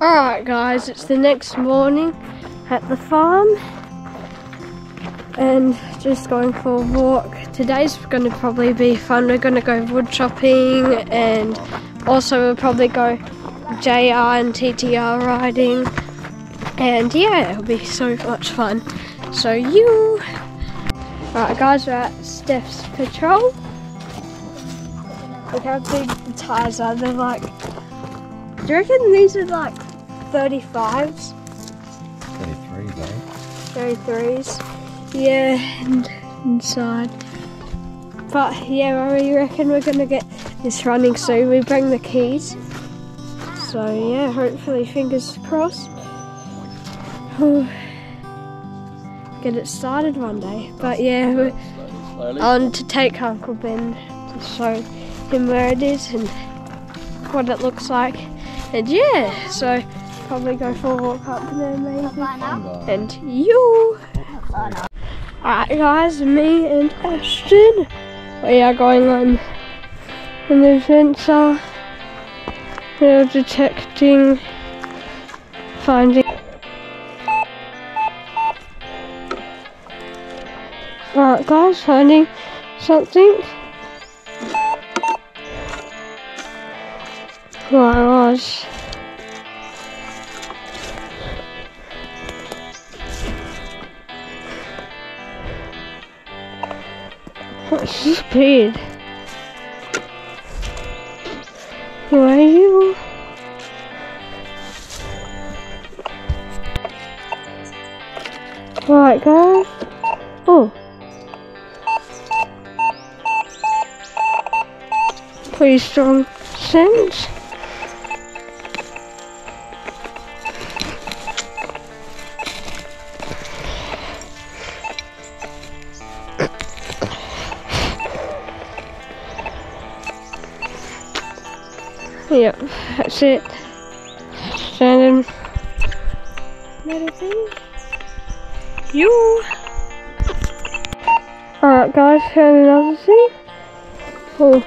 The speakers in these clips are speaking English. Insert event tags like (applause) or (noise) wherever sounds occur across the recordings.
Alright guys, it's the next morning at the farm and just going for a walk. Today's going to probably be fun. We're going to go wood chopping and also we'll probably go JR and TTR riding and yeah, it'll be so much fun. So you... Alright guys, we're at Steph's Patrol. Look how big the tyres are. They're like... Do you reckon these are like 35s? 33 though. 33s. Yeah, and inside. But yeah, I reckon we're gonna get this running soon. We bring the keys. So yeah, hopefully, fingers crossed. We'll (sighs) get it started one day. But yeah, we're on to take Uncle Ben to show him where it is and what it looks like. And yeah, so probably go for a walk up there maybe. And you. Alright guys, me and Ashton, we are going on an adventure. We're detecting, finding. Alright guys, finding something. Right, was. Speed? Where are you? Right, guys. Oh. Pretty strong scent. It. Standing medicine. You. Alright, guys, found another thing. Oh,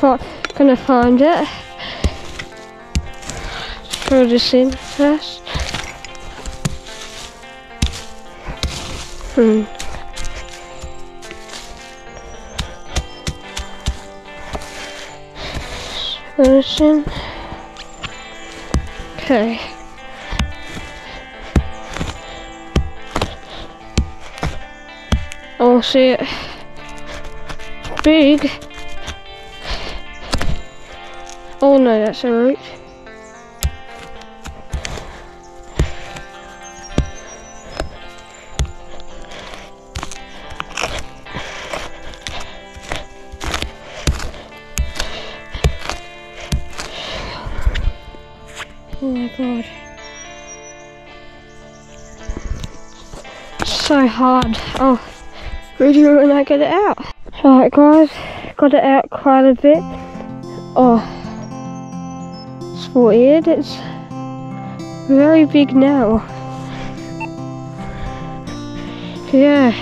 fi- gonna find it. Throw this in first. Hmm. Listen. Okay. Oh, see it. Big. Oh no, that's a root. God. So hard. Oh, really when I get it out. Alright guys, got it out quite a bit. Oh, it's weird. It's very big now. Yeah.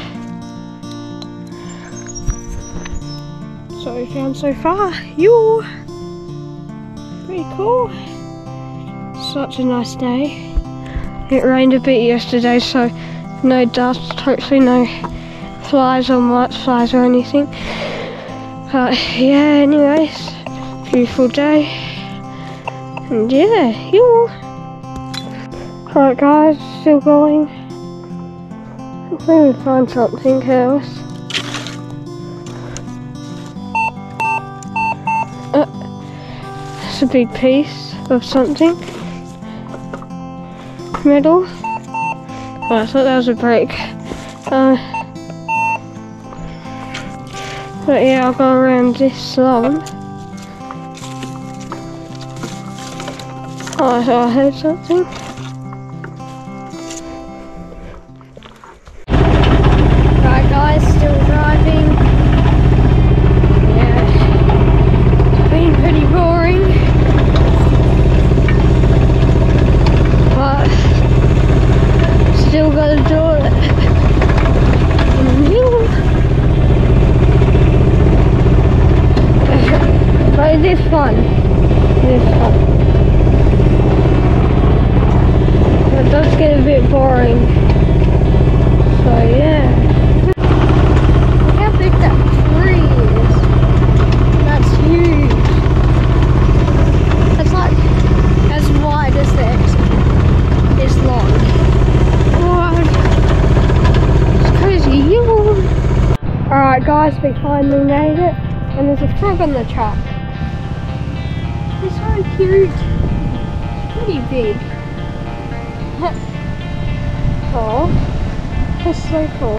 So we found so far. You. Pretty cool such a nice day. It rained a bit yesterday, so no dust, hopefully no flies or white flies or anything. But yeah, anyways, beautiful day. And yeah, you. Alright guys, still going. Hopefully we find something else. Uh, it's a big piece of something middle. Oh, I thought that was a break. Uh, but yeah, I'll go around this long. Oh, I thought I heard something. Bit boring. So yeah. Look that tree. That's huge. It's like as wide as the exit is long. It's crazy. Alright guys, we finally made it. And there's a frog on the track. It's so cute. So cool.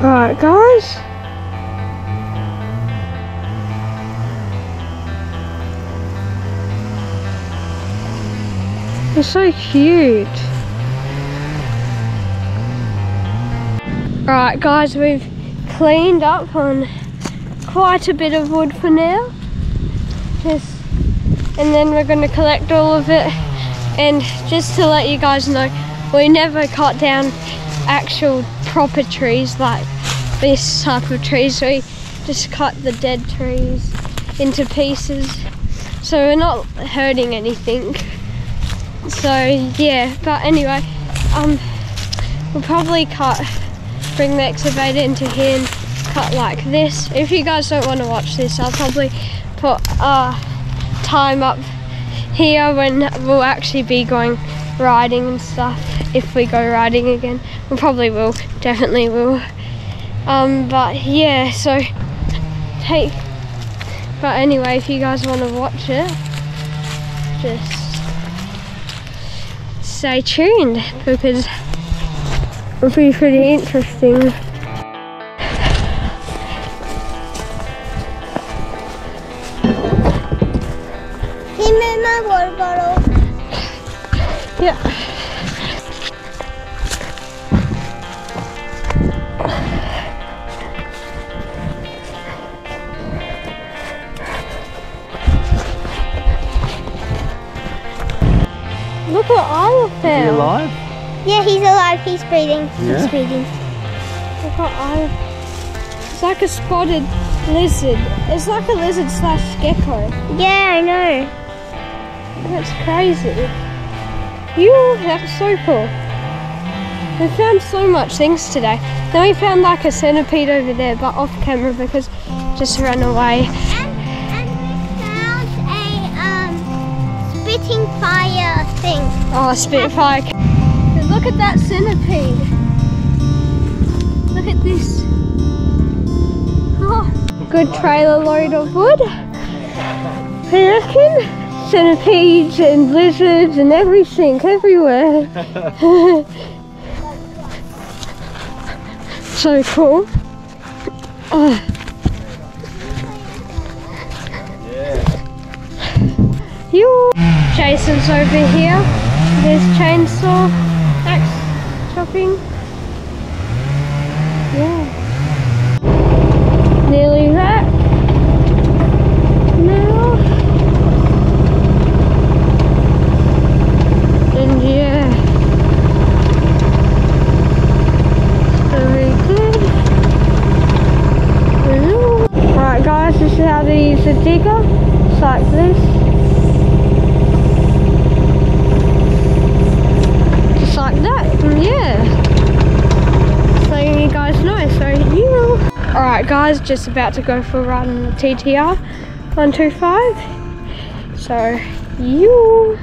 Alright guys. It's so cute. Alright guys, we've cleaned up on quite a bit of wood for now. Just, and then we're going to collect all of it. And just to let you guys know, we never cut down actual proper trees like this type of trees. We just cut the dead trees into pieces. So we're not hurting anything. So yeah, but anyway, um, we'll probably cut, bring the excavator into here and cut like this. If you guys don't want to watch this, I'll probably put a time up here when we'll actually be going riding and stuff. If we go riding again, we probably will, definitely will. Um, but yeah, so take. But anyway, if you guys want to watch it, just stay tuned because it'll be pretty interesting. Give me my water bottle. Yeah. Look what I Is he alive? Yeah, he's alive. He's breathing. Yeah? He's breathing. Look what I. It's like a spotted lizard. It's like a lizard slash gecko. Yeah, I know. That's crazy. You, that's so cool. We found so much things today. Then we found like a centipede over there, but off camera because just ran away. And, and we found a um spitting fire thing. Oh, Spitfire. Look at that centipede. Look at this. Oh, good trailer load of wood. I reckon centipedes and lizards and everything everywhere. (laughs) so cool. Oh. (sighs) You. Jason's over here. There's chainsaw, axe chopping. Yeah. Nearly that. Now. And yeah. Very good. Alright guys, this is how to use a digger. It's like this. just like that. Yeah. So you guys know. So you. Alright guys, just about to go for a ride on the TTR 125. So you.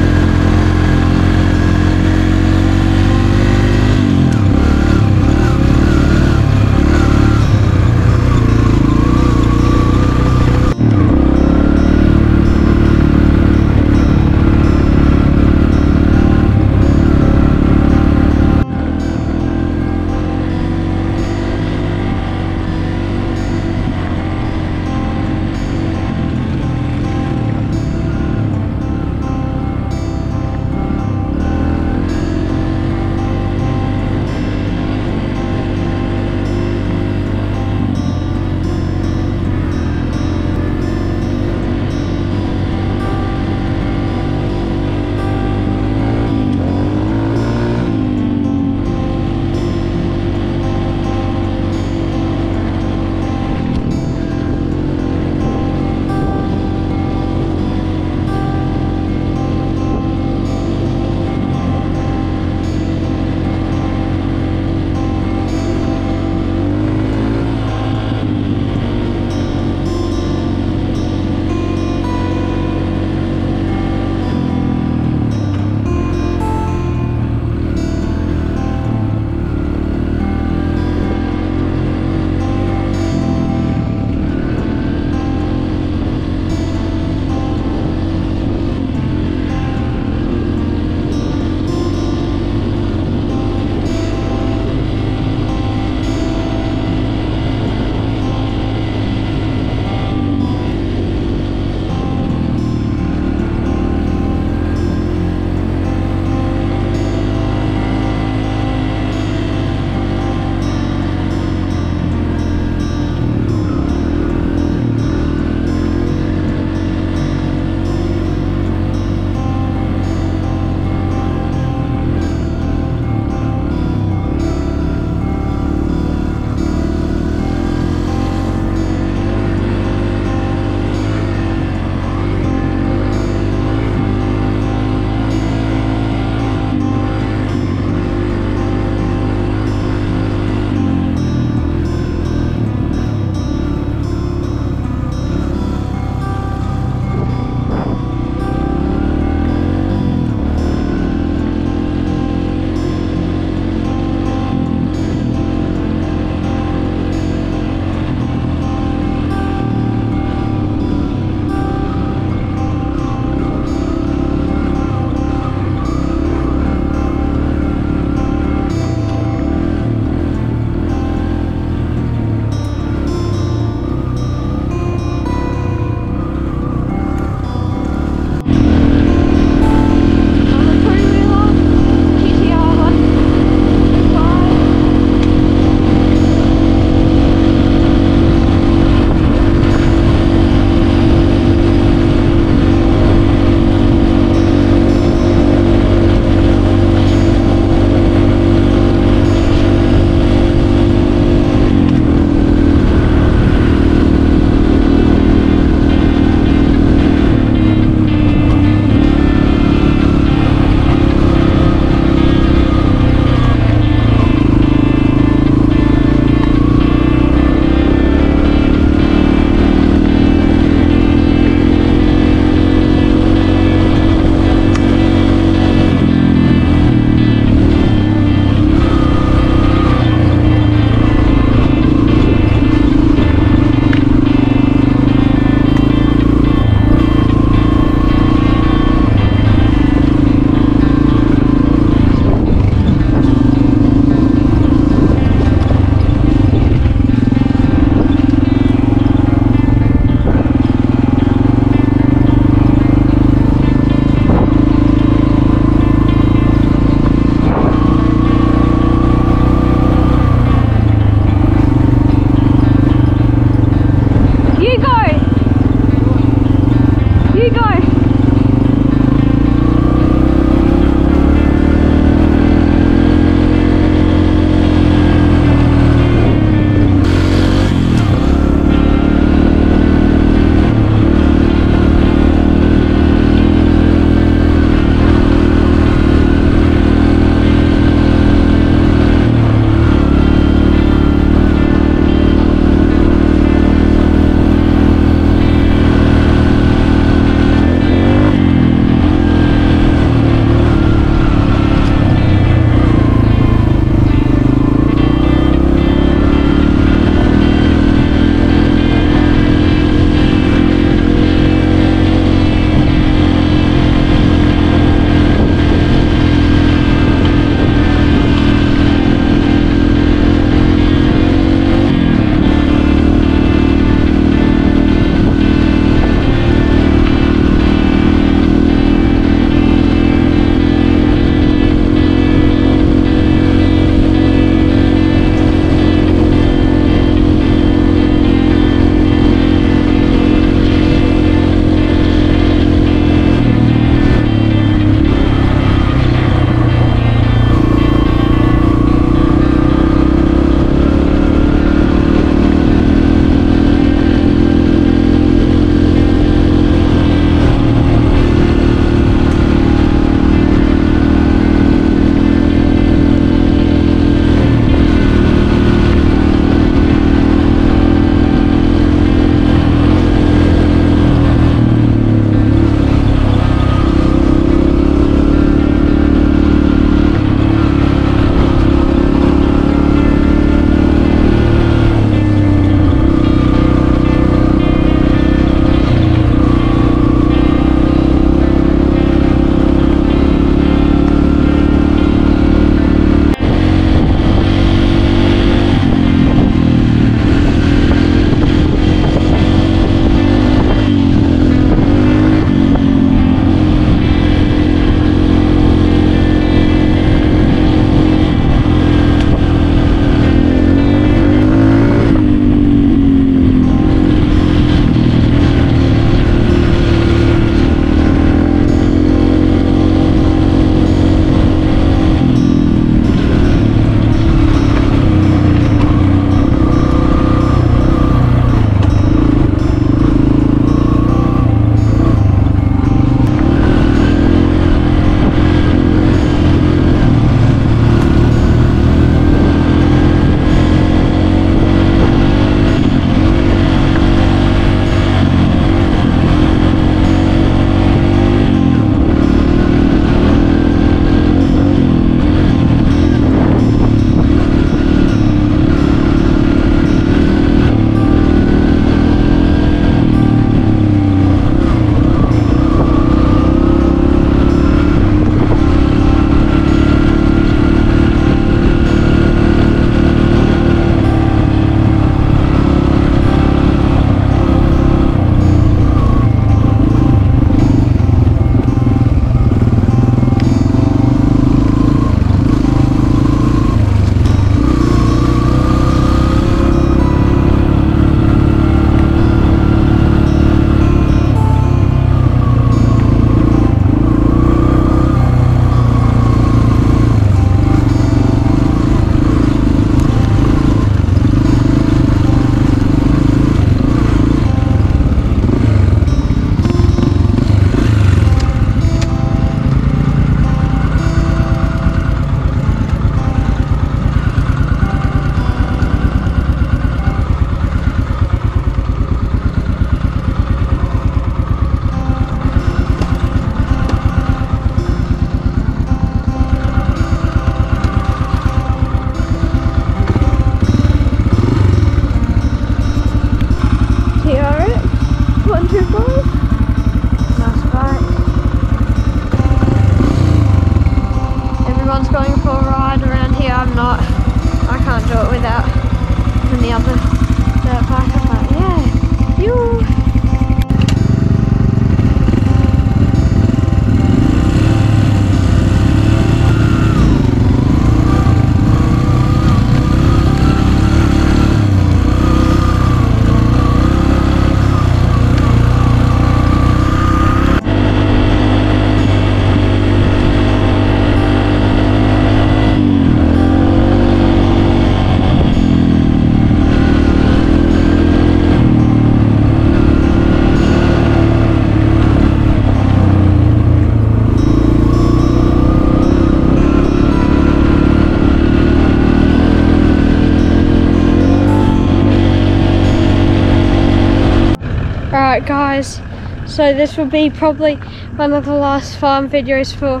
Alright guys, so this will be probably one of the last farm videos for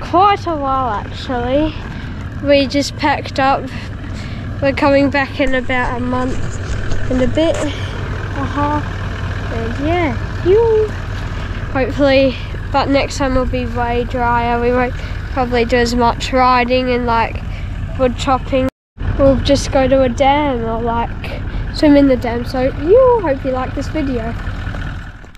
quite a while actually. We just packed up. We're coming back in about a month and a bit. Uh-huh. And yeah, you. Hopefully, but next time will be way drier. We won't probably do as much riding and like wood chopping. We'll just go to a dam or like swim in the dam. So you hope you like this video.